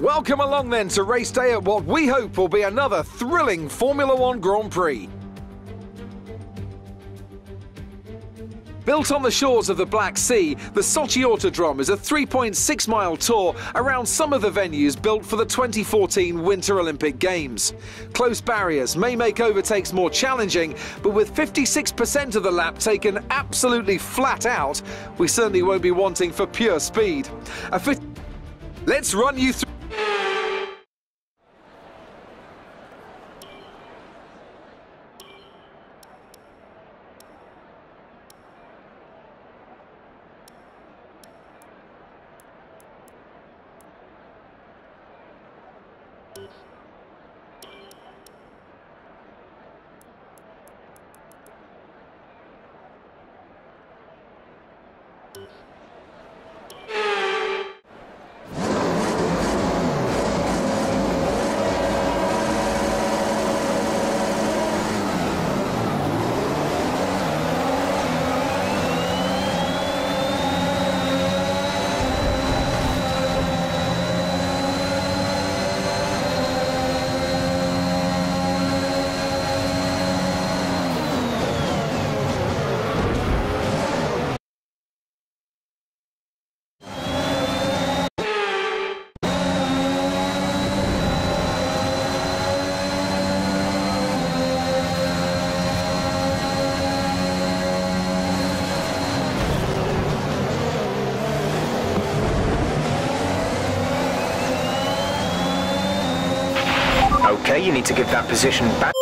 Welcome along then to race day at what we hope will be another thrilling Formula One Grand Prix. Built on the shores of the Black Sea, the Sochi Autodrome is a 3.6 mile tour around some of the venues built for the 2014 Winter Olympic Games. Close barriers may make overtakes more challenging, but with 56% of the lap taken absolutely flat out, we certainly won't be wanting for pure speed. Let's run you through. You need to give that position back.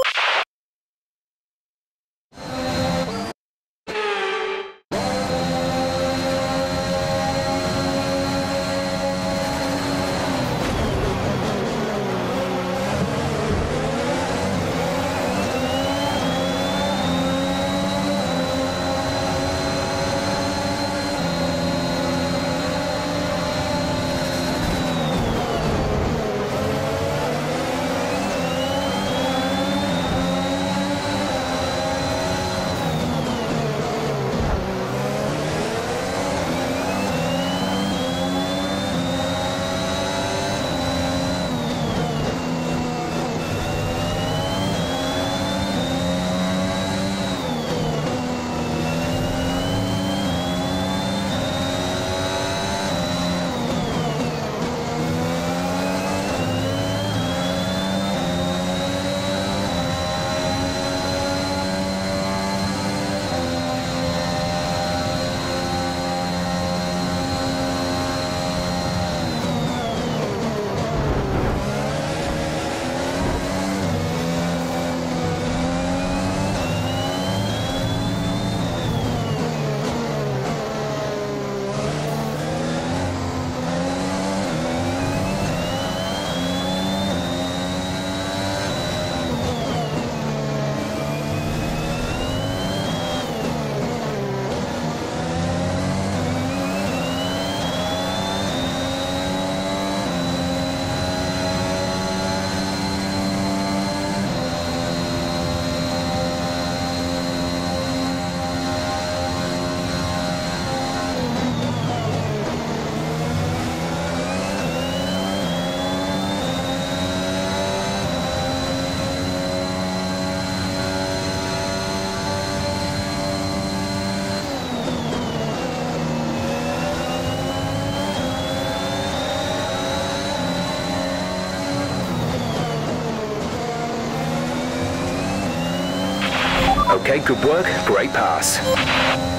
Okay, good work. Great pass.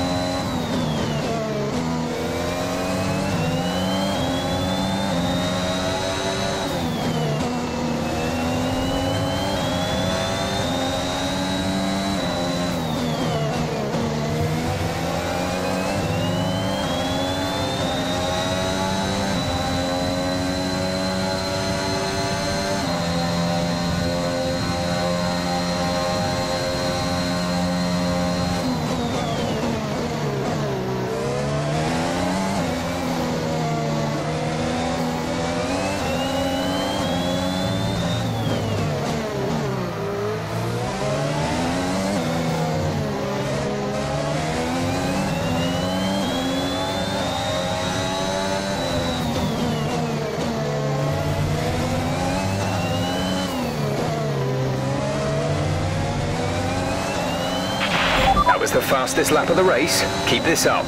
Was the fastest lap of the race. Keep this up.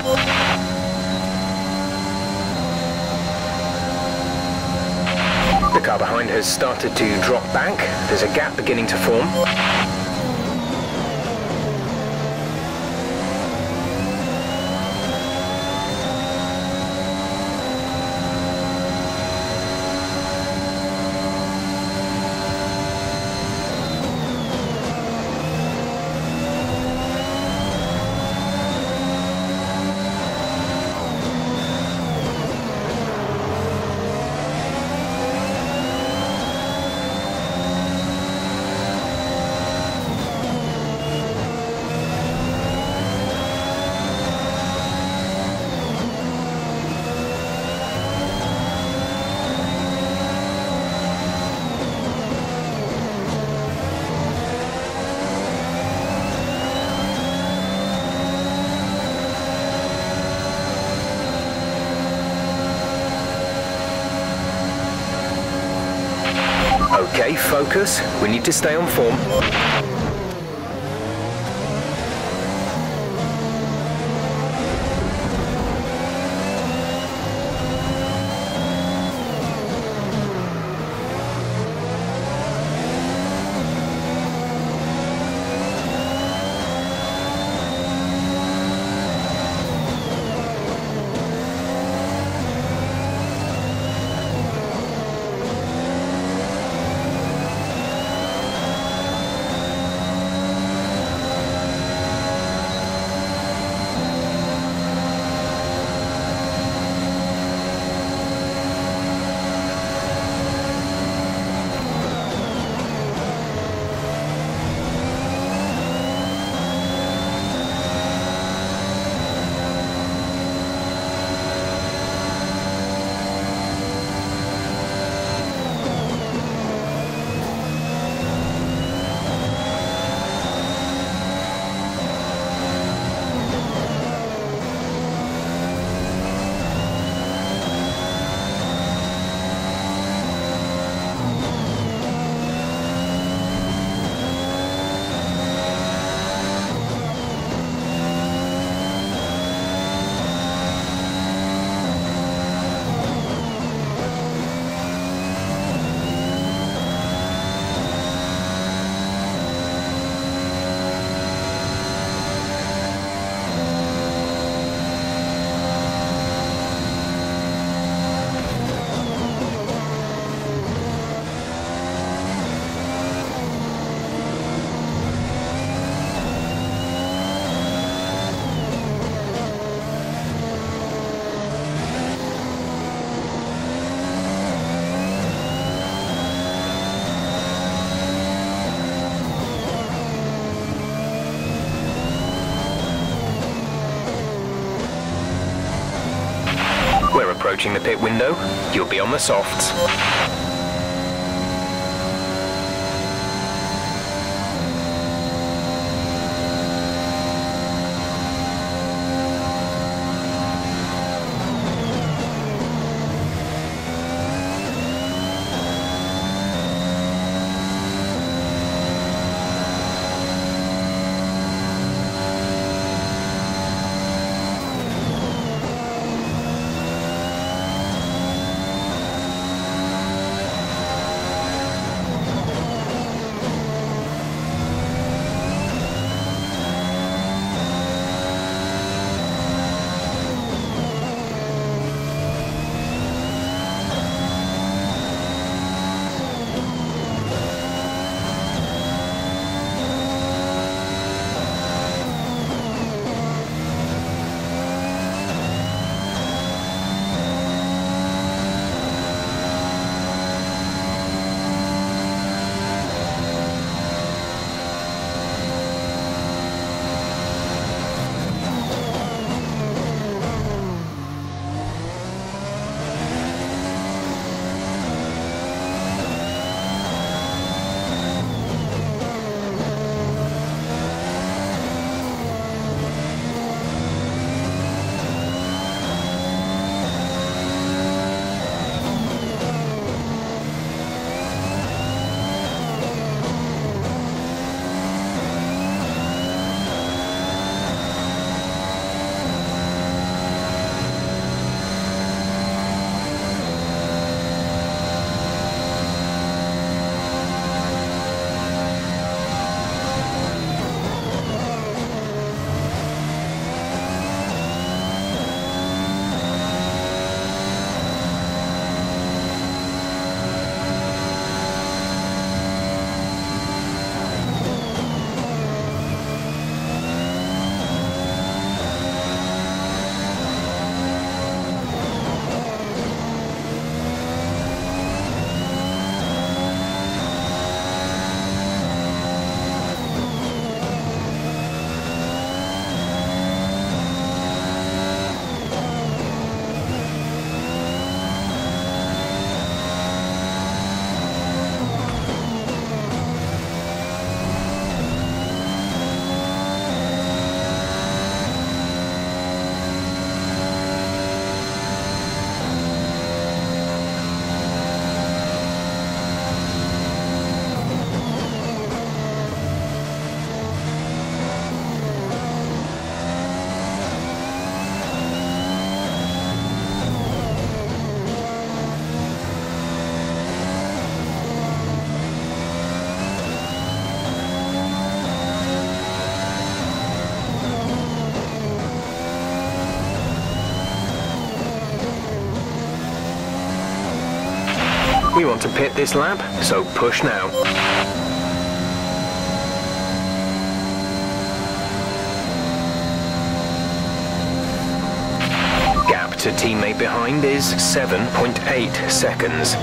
The car behind has started to drop back. There's a gap beginning to form. Okay, focus. We need to stay on form. Approaching the pit window. You'll be on the softs. Want to pit this lap, so push now. Gap to teammate behind is 7.8 seconds.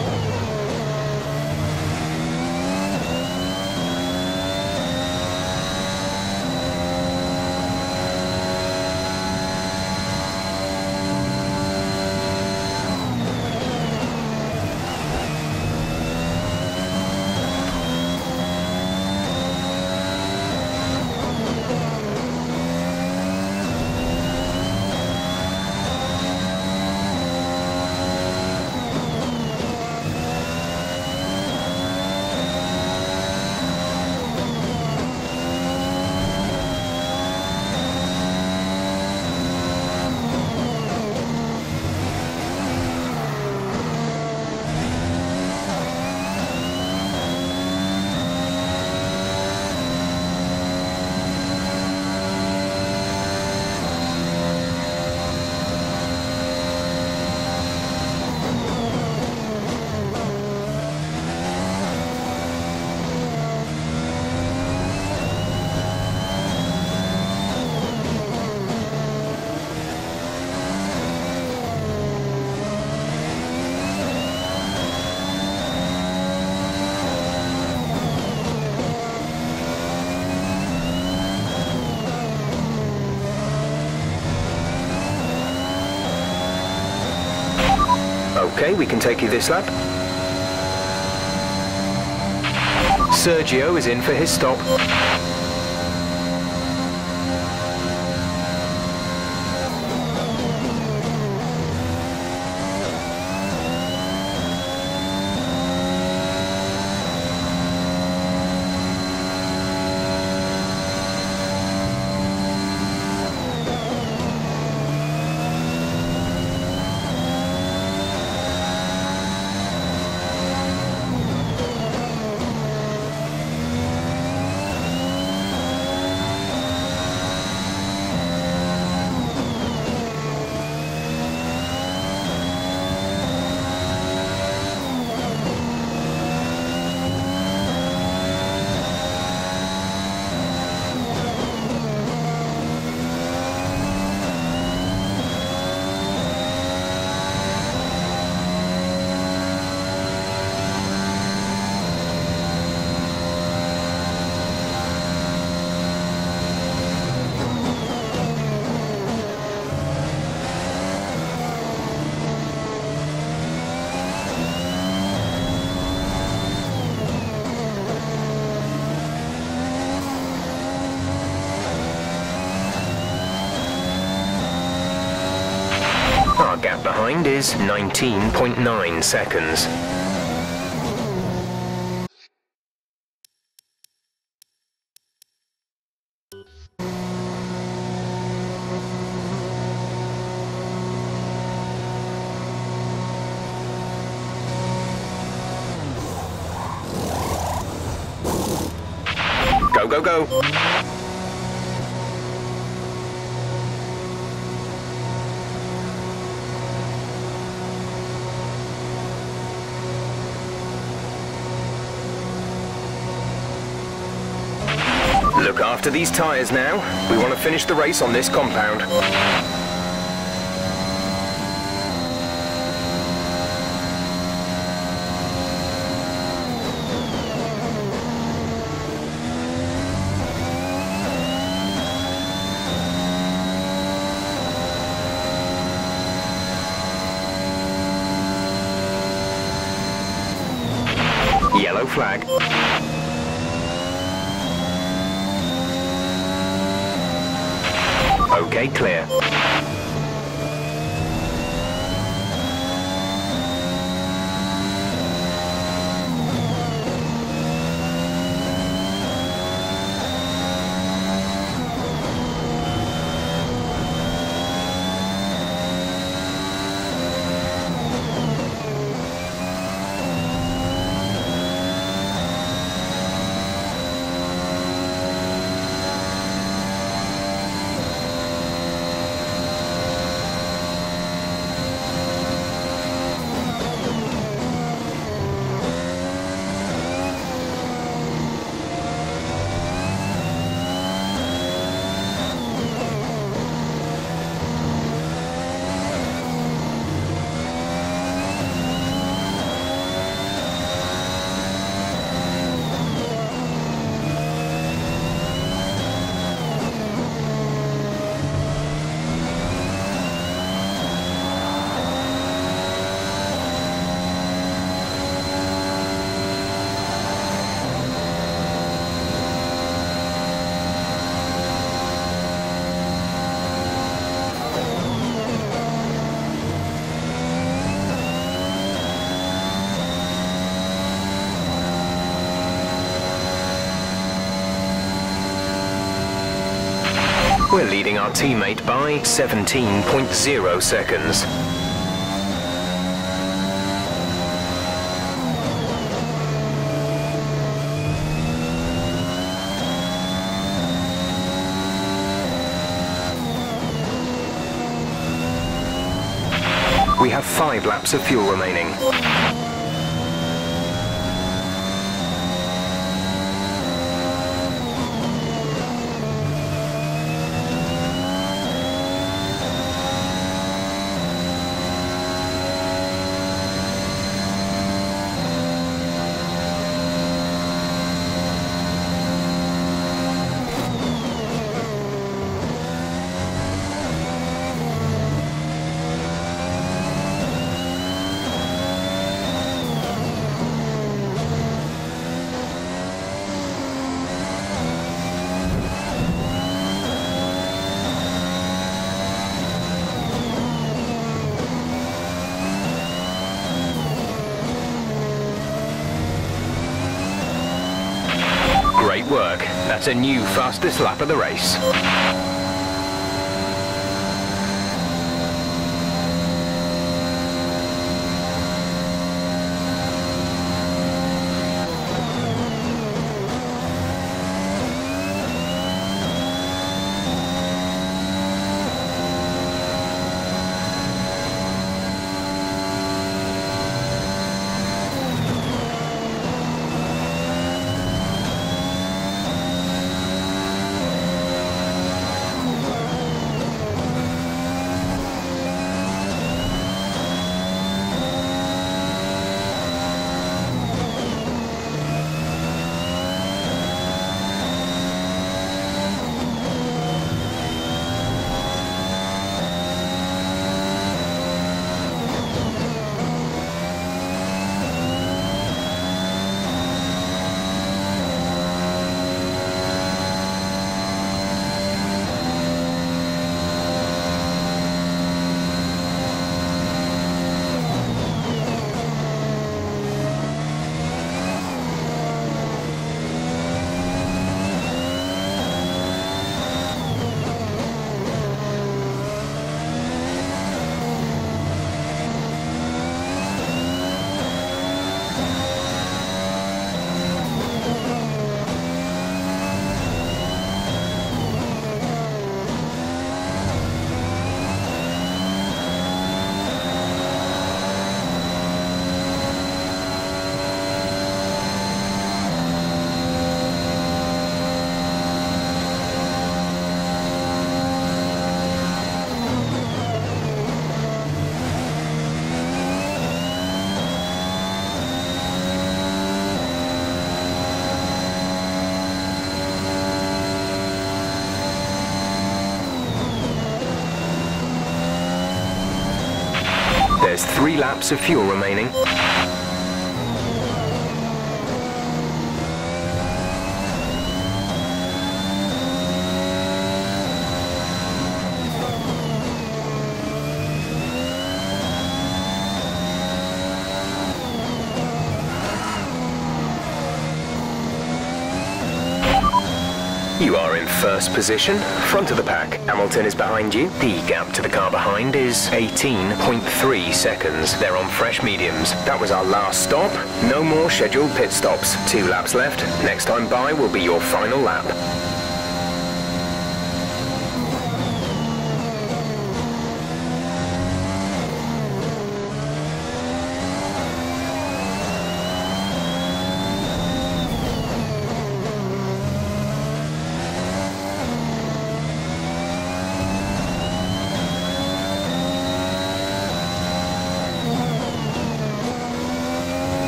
Okay, we can take you this lap. Sergio is in for his stop. Our gap behind is 19.9 seconds. After these tyres now. We want to finish the race on this compound. Yellow flag. Okay, clear. Leading our teammate by 17.0 seconds. We have five laps of fuel remaining. Great work. That's a new fastest lap of the race. Laps of fuel remaining. You are in first position, front of the pack. Hamilton is behind you. The gap to the car behind is 18.3 seconds. They're on fresh mediums. That was our last stop. No more scheduled pit stops. Two laps left. Next time by will be your final lap.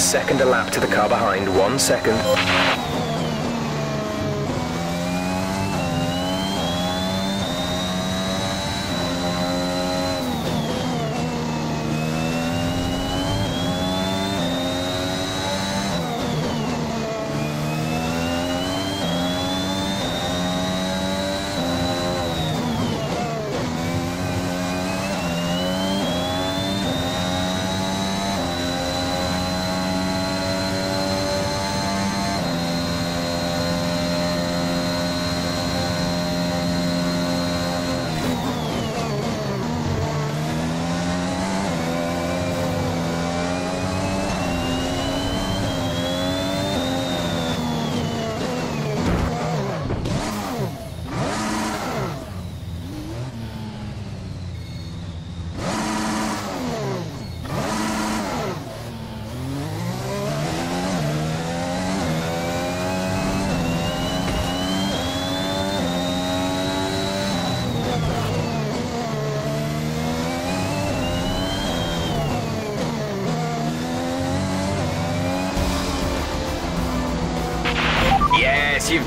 Second a lap to the car behind, one second.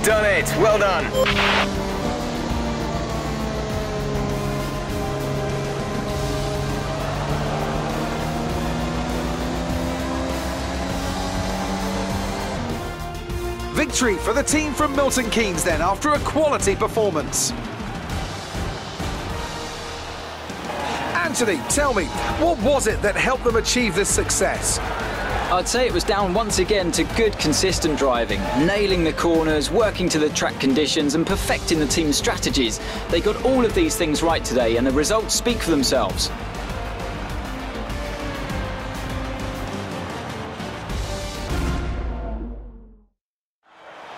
Done it. Well done. Victory for the team from Milton Keynes then after a quality performance. Anthony, tell me, what was it that helped them achieve this success? I'd say it was down once again to good, consistent driving, nailing the corners, working to the track conditions, and perfecting the team's strategies. They got all of these things right today, and the results speak for themselves.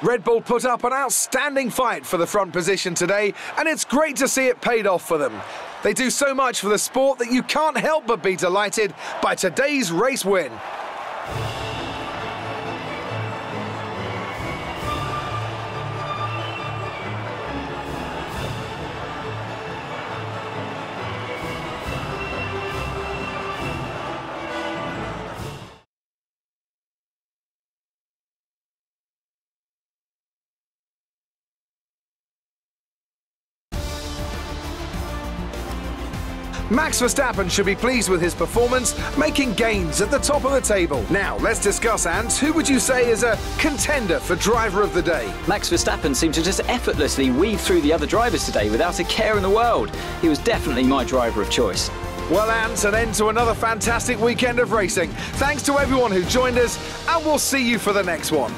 Red Bull put up an outstanding fight for the front position today, and it's great to see it paid off for them. They do so much for the sport that you can't help but be delighted by today's race win. Wow. Max Verstappen should be pleased with his performance, making gains at the top of the table. Now, let's discuss, Ants. Who would you say is a contender for driver of the day? Max Verstappen seemed to just effortlessly weave through the other drivers today without a care in the world. He was definitely my driver of choice. Well, Ants, an end to another fantastic weekend of racing. Thanks to everyone who joined us, and we'll see you for the next one.